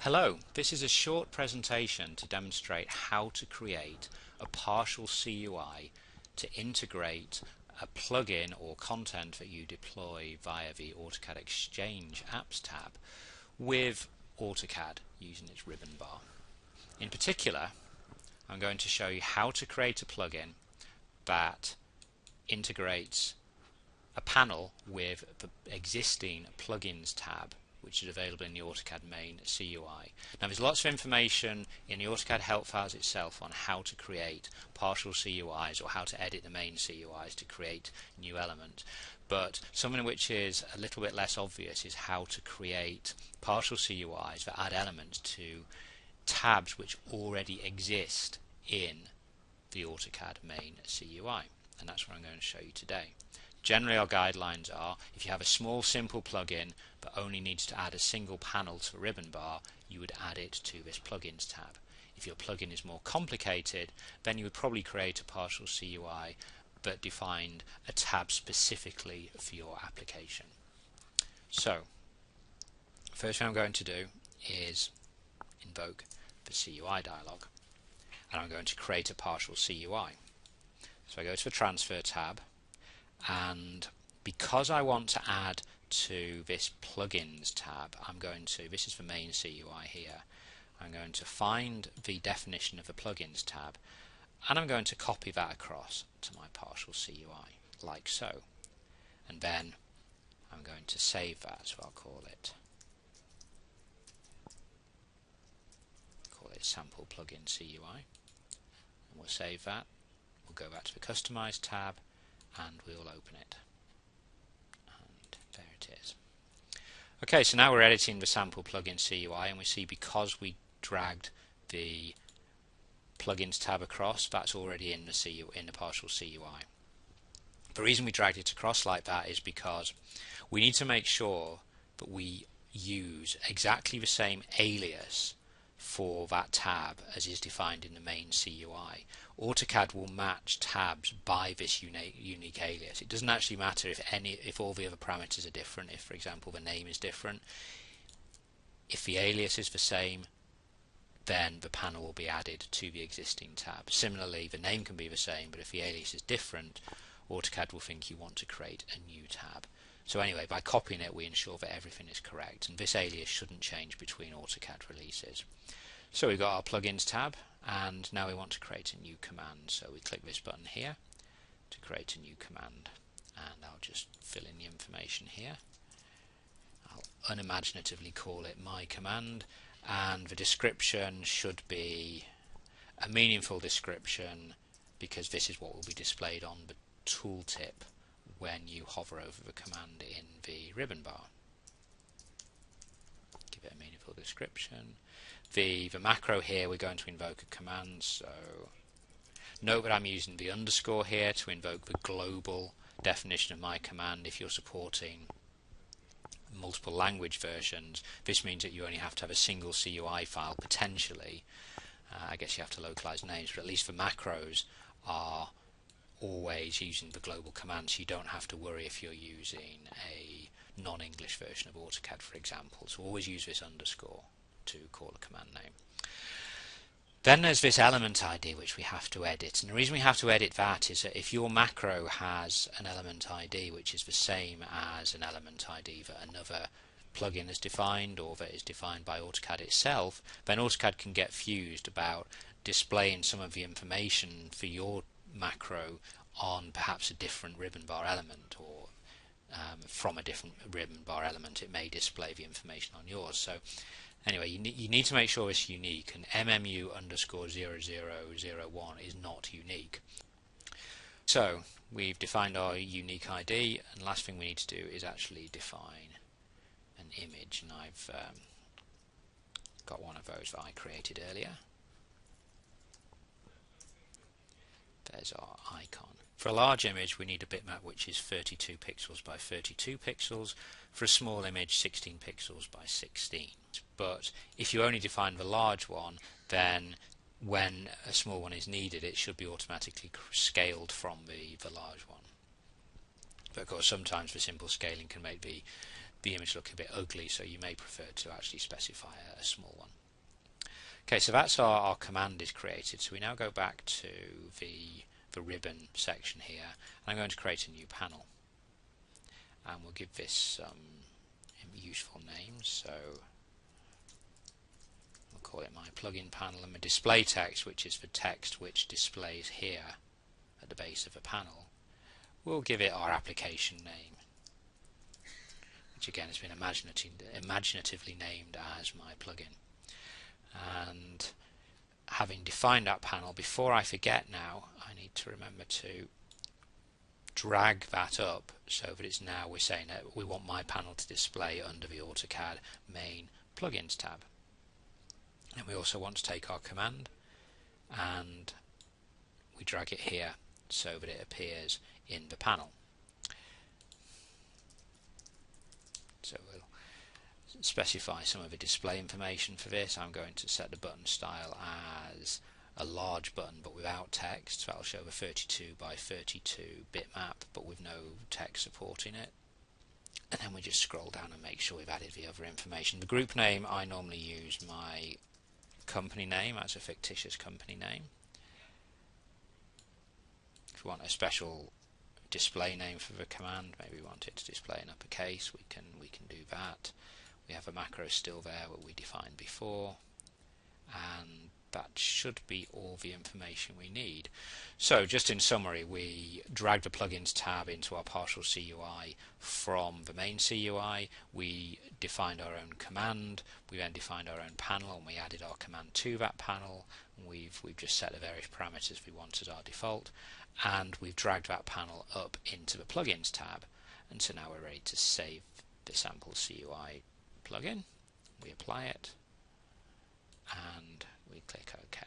Hello, this is a short presentation to demonstrate how to create a partial CUI to integrate a plugin or content that you deploy via the AutoCAD Exchange Apps tab with AutoCAD using its ribbon bar. In particular, I'm going to show you how to create a plugin that integrates a panel with the existing plugins tab which is available in the AutoCAD main CUI. Now there's lots of information in the AutoCAD help files itself on how to create partial CUIs or how to edit the main CUIs to create new elements. But something which is a little bit less obvious is how to create partial CUIs that add elements to tabs which already exist in the AutoCAD main CUI. And that's what I'm going to show you today. Generally our guidelines are if you have a small simple plugin but only needs to add a single panel to a ribbon bar you would add it to this plugins tab. If your plugin is more complicated then you would probably create a partial CUI but defined a tab specifically for your application. So first thing I'm going to do is invoke the CUI dialog and I'm going to create a partial CUI. So I go to the transfer tab and because I want to add to this plugins tab I'm going to this is the main CUI here I'm going to find the definition of the plugins tab and I'm going to copy that across to my partial CUI like so. And then I'm going to save that so I'll call it call it sample plugin CUI and we'll save that. We'll go back to the customize tab and we'll open it. And there it is. Okay, so now we're editing the sample plugin CUI and we see because we dragged the plugins tab across, that's already in the CU in the partial CUI. The reason we dragged it across like that is because we need to make sure that we use exactly the same alias for that tab as is defined in the main CUI. AutoCAD will match tabs by this unique, unique alias. It doesn't actually matter if any if all the other parameters are different. If, for example, the name is different, if the alias is the same, then the panel will be added to the existing tab. Similarly, the name can be the same, but if the alias is different, AutoCAD will think you want to create a new tab. So anyway, by copying it, we ensure that everything is correct, and this alias shouldn't change between AutoCAD releases. So we've got our plugins tab, and now we want to create a new command. So we click this button here to create a new command, and I'll just fill in the information here. I'll unimaginatively call it my command, and the description should be a meaningful description because this is what will be displayed on the tooltip when you hover over the command in the ribbon bar. Give it a description. The, the macro here, we're going to invoke a command, so note that I'm using the underscore here to invoke the global definition of my command if you're supporting multiple language versions. This means that you only have to have a single CUI file potentially. Uh, I guess you have to localize names, but at least the macros are always using the global command so you don't have to worry if you're using a non-English version of AutoCAD for example. So always use this underscore to call a command name. Then there's this element ID which we have to edit. And the reason we have to edit that is that if your macro has an element ID which is the same as an element ID that another plugin has defined or that is defined by AutoCAD itself then AutoCAD can get fused about displaying some of the information for your macro on perhaps a different ribbon bar element or um, from a different ribbon bar element it may display the information on yours. So anyway you, ne you need to make sure it's unique and mmu underscore 0001 is not unique. So we've defined our unique ID and last thing we need to do is actually define an image and I've um, got one of those that I created earlier. There's our icon. For a large image we need a bitmap which is 32 pixels by 32 pixels. For a small image 16 pixels by 16. But if you only define the large one then when a small one is needed it should be automatically scaled from the, the large one. But of course sometimes the simple scaling can make the, the image look a bit ugly so you may prefer to actually specify a, a small one. Okay, so that's our, our command is created. So we now go back to the, the ribbon section here. And I'm going to create a new panel. And we'll give this um, some useful names. So we'll call it my plugin panel and my display text, which is for text which displays here at the base of a panel. We'll give it our application name, which again has been imaginatively named as my plugin and having defined that panel before I forget now I need to remember to drag that up so that it's now we're saying that we want my panel to display under the AutoCAD main plugins tab. And we also want to take our command and we drag it here so that it appears in the panel so we'll specify some of the display information for this. I'm going to set the button style as a large button but without text. So that'll show the 32 by 32 bitmap but with no text supporting it. And then we just scroll down and make sure we've added the other information. The group name, I normally use my company name as a fictitious company name. If we want a special display name for the command, maybe we want it to display in uppercase, we can we can do that we have a macro still there what we defined before and that should be all the information we need. So just in summary, we dragged the plugins tab into our partial CUI from the main CUI. We defined our own command. We then defined our own panel and we added our command to that panel. We've, we've just set the various parameters we want as our default and we've dragged that panel up into the plugins tab. And so now we're ready to save the sample CUI plugin, we apply it, and we click OK.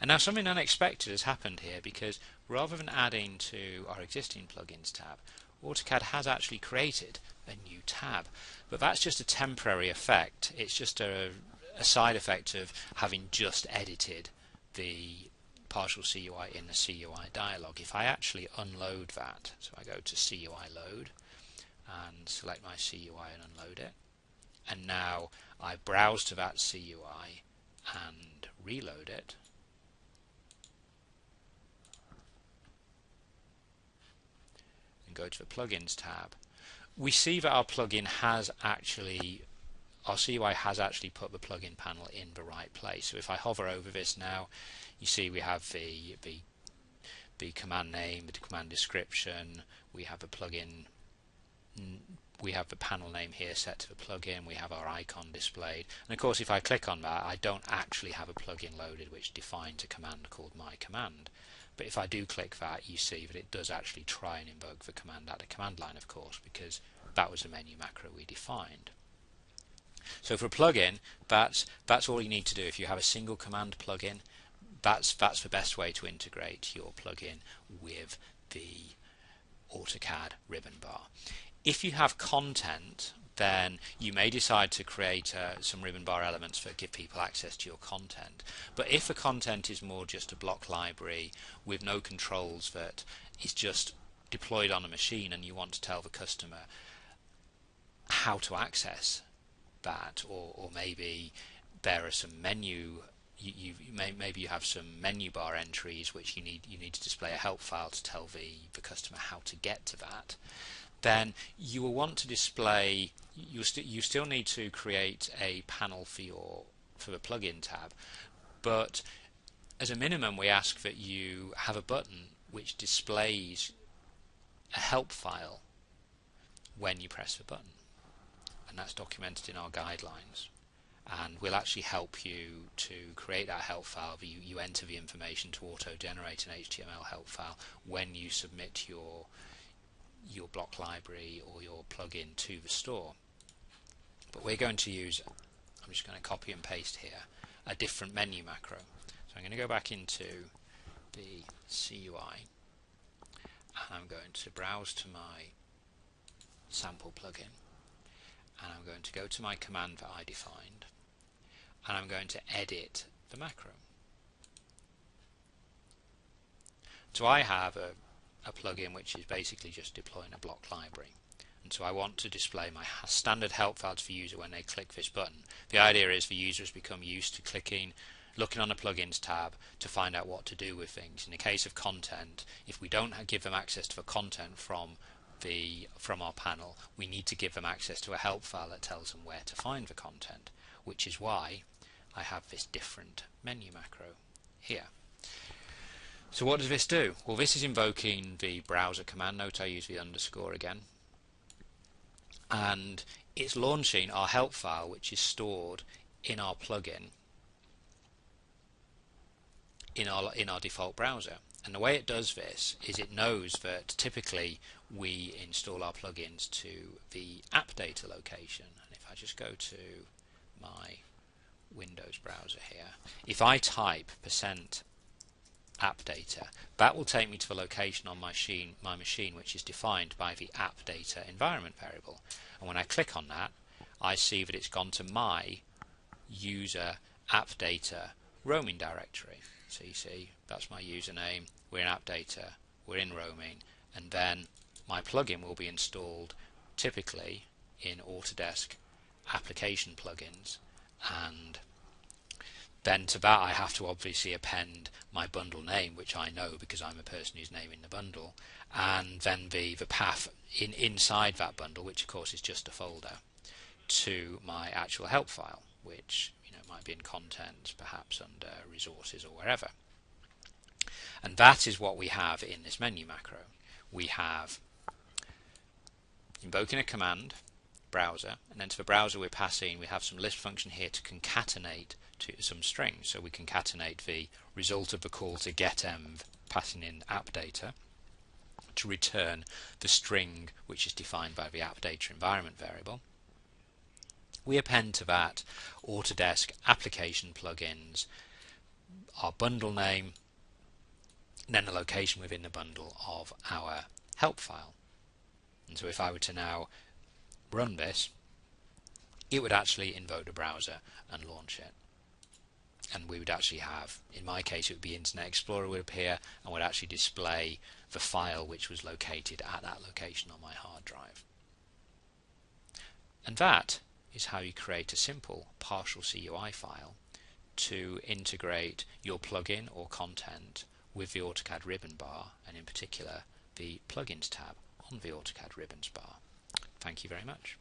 And now something unexpected has happened here because rather than adding to our existing plugins tab, AutoCAD has actually created a new tab. But that's just a temporary effect. It's just a, a side effect of having just edited the partial CUI in the CUI dialog. If I actually unload that, so I go to CUI load, and select my CUI and unload it. And now I browse to that CUI and reload it. And go to the plugins tab. We see that our plugin has actually our CUI has actually put the plugin panel in the right place. So if I hover over this now, you see we have the the, the command name, the command description, we have a plugin Mm, we have the panel name here set to the plugin, we have our icon displayed, and of course if I click on that I don't actually have a plugin loaded which defines a command called my command. But if I do click that you see that it does actually try and invoke the command at the command line of course because that was the menu macro we defined. So for a plugin, that's that's all you need to do. If you have a single command plugin, that's that's the best way to integrate your plugin with the AutoCAD ribbon bar. If you have content, then you may decide to create uh, some ribbon bar elements that give people access to your content. But if the content is more just a block library with no controls that is just deployed on a machine and you want to tell the customer how to access that or, or maybe there are some menu you, you may, maybe you have some menu bar entries which you need you need to display a help file to tell the, the customer how to get to that then you will want to display you, st you still need to create a panel for your for the plugin tab. But as a minimum we ask that you have a button which displays a help file when you press the button. And that's documented in our guidelines. And we'll actually help you to create that help file. You, you enter the information to auto generate an HTML help file when you submit your your block library or your plugin to the store. But we're going to use, I'm just going to copy and paste here, a different menu macro. So I'm going to go back into the CUI and I'm going to browse to my sample plugin and I'm going to go to my command that I defined and I'm going to edit the macro. So I have a a plugin which is basically just deploying a block library. and so I want to display my standard help files for user when they click this button. The idea is for users become used to clicking looking on the plugins tab to find out what to do with things. In the case of content, if we don't give them access to the content from the from our panel, we need to give them access to a help file that tells them where to find the content, which is why I have this different menu macro here. So what does this do? Well, this is invoking the browser command. Note I use the underscore again. And it's launching our help file, which is stored in our plugin in our in our default browser. And the way it does this is it knows that typically we install our plugins to the app data location. And if I just go to my Windows browser here, if I type percent app data, that will take me to the location on my machine, my machine which is defined by the app data environment variable. And when I click on that, I see that it's gone to my user app data roaming directory. So you see, that's my username. We're in app data, we're in roaming, and then my plugin will be installed typically in Autodesk application plugins and then to that I have to obviously append my bundle name which I know because I'm a person who's naming the bundle and then the, the path in inside that bundle which of course is just a folder to my actual help file which you know might be in content, perhaps under resources or wherever. And that is what we have in this menu macro. We have invoking a command, browser, and then to the browser we're passing, we have some list function here to concatenate to some strings. So we concatenate the result of the call to getenv, passing in app data, to return the string which is defined by the app data environment variable we append to that Autodesk application plugins, our bundle name, and then the location within the bundle of our help file. And so if I were to now run this, it would actually invoke the browser and launch it. And we would actually have, in my case, it would be Internet Explorer would appear and would actually display the file which was located at that location on my hard drive. And that is how you create a simple partial CUI file to integrate your plugin or content with the AutoCAD ribbon bar and in particular the plugins tab on the AutoCAD ribbons bar. Thank you very much.